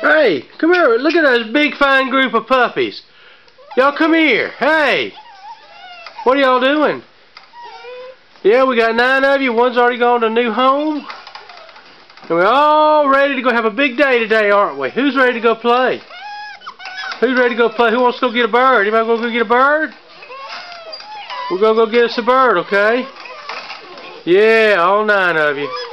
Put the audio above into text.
Hey, come here. Look at those big fine group of puppies. Y'all come here. Hey. What are y'all doing? Yeah, we got nine of you. One's already gone to a new home. And we're all ready to go have a big day today, aren't we? Who's ready to go play? Who's ready to go play? Who wants to go get a bird? Anybody want to go get a bird? We're going to go get us a bird, okay? Yeah, all nine of you.